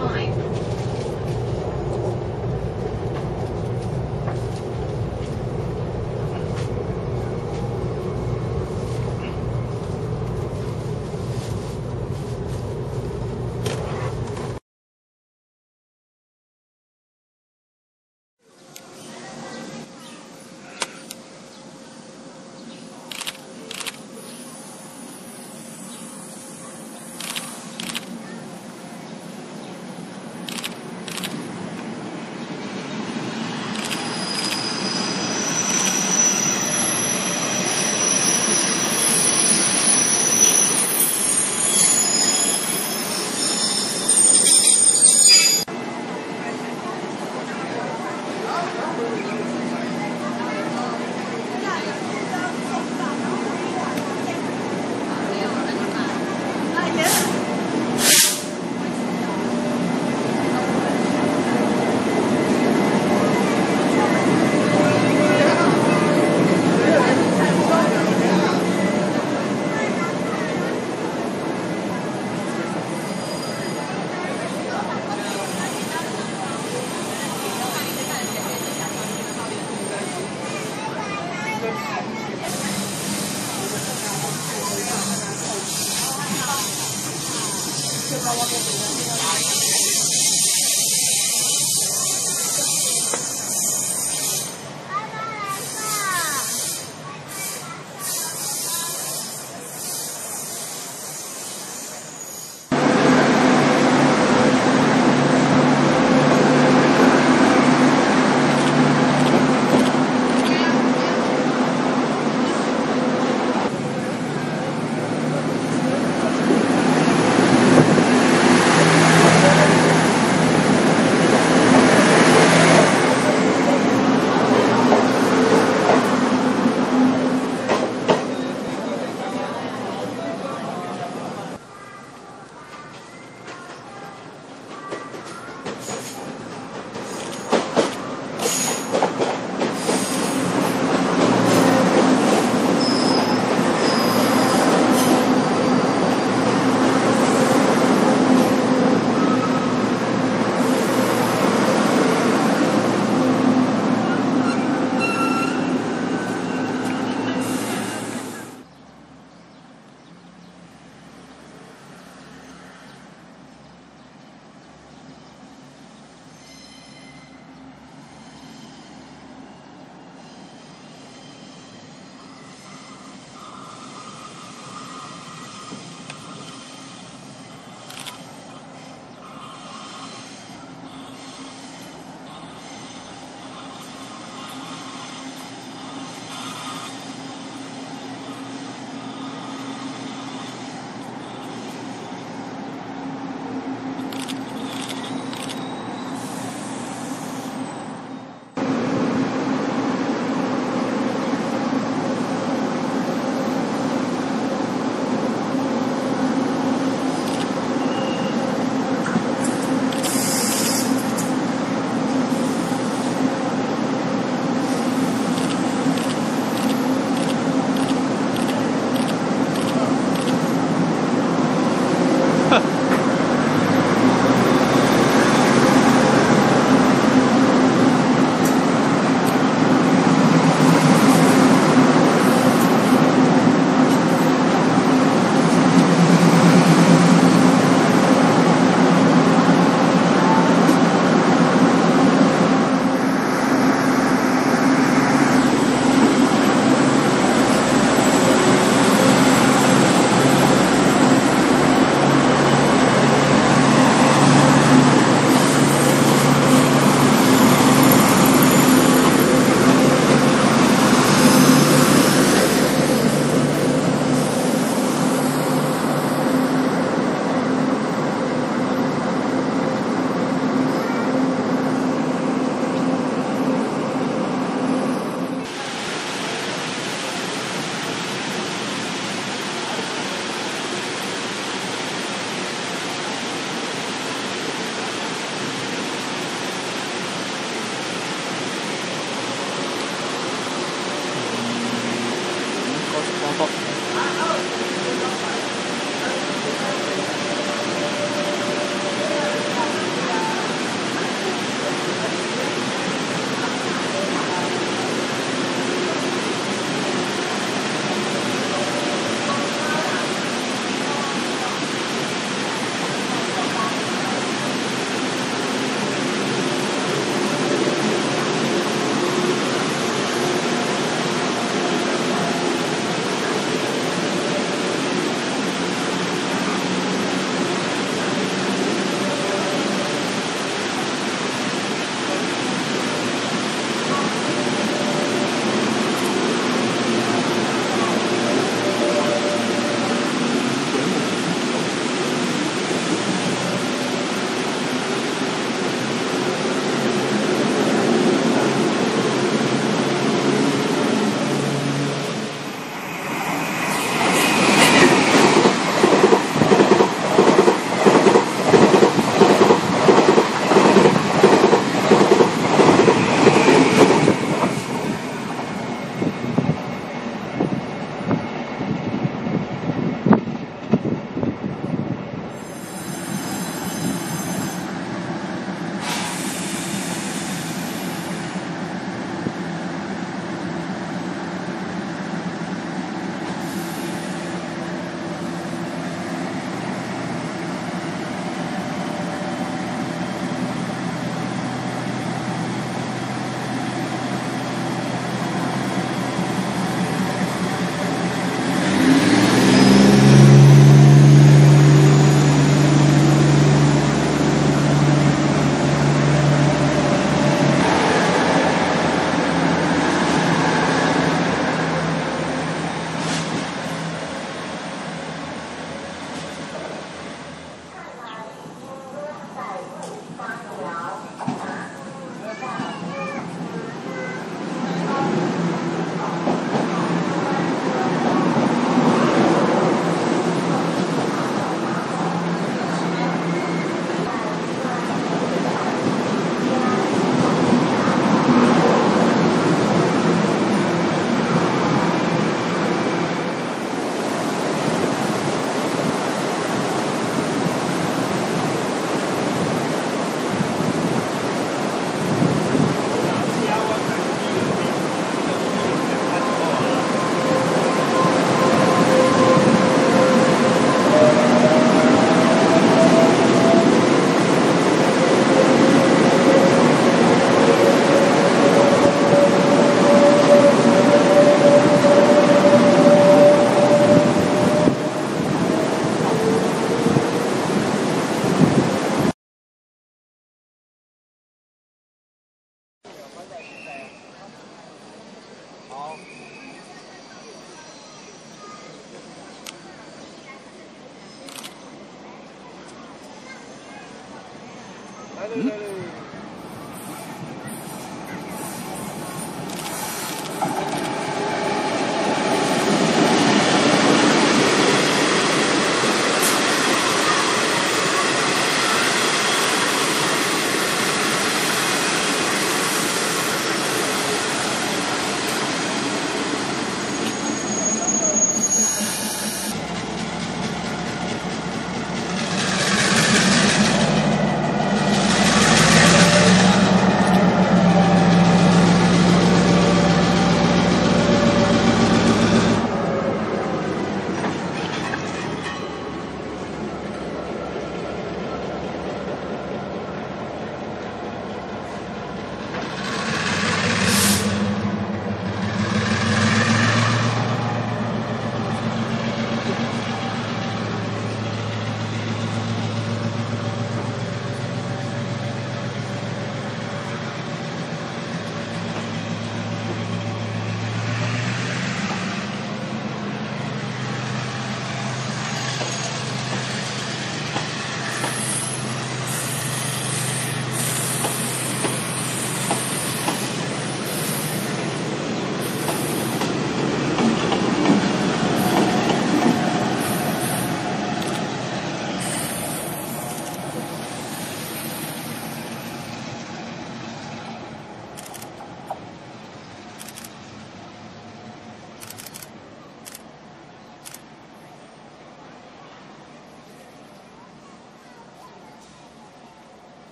online.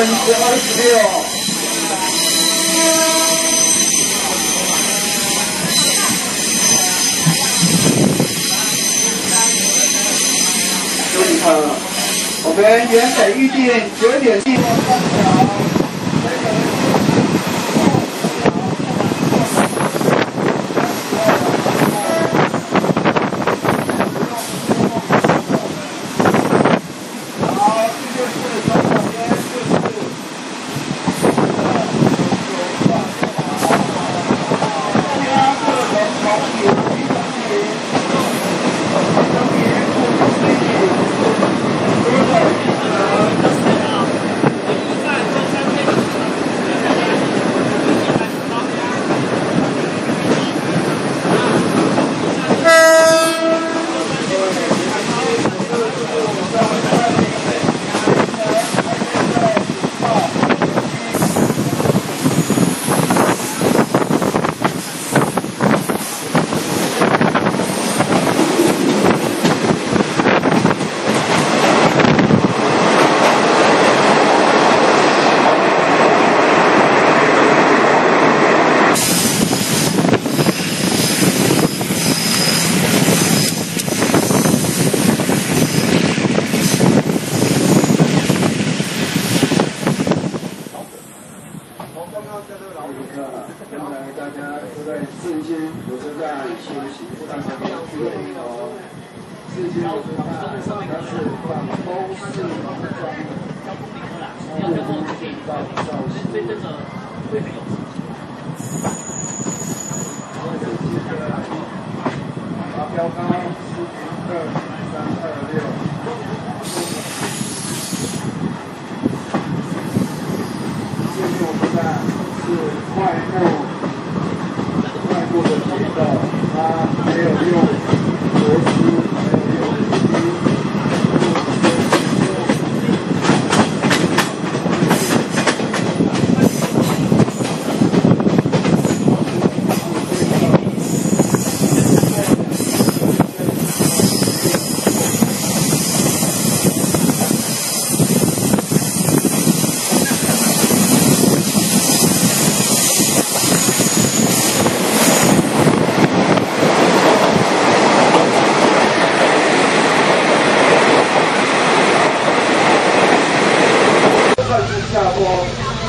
分之二十六。注意看，我们原本预定九点地方上桥。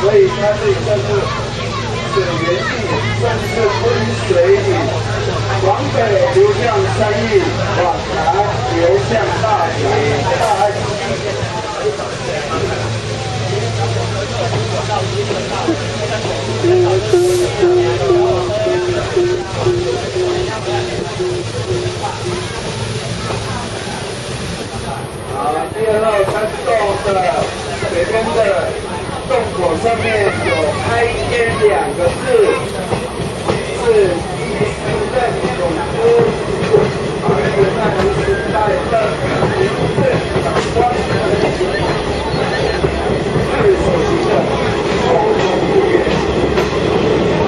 所以它这里算是水源地，算是分水岭，往北流向山域，往南流向大水大海。好，第二号山洞的北边的中国上面有“开天”两个字，是第一次在永州那个大时代的历史最光辉的、最熟悉的、最熟悉。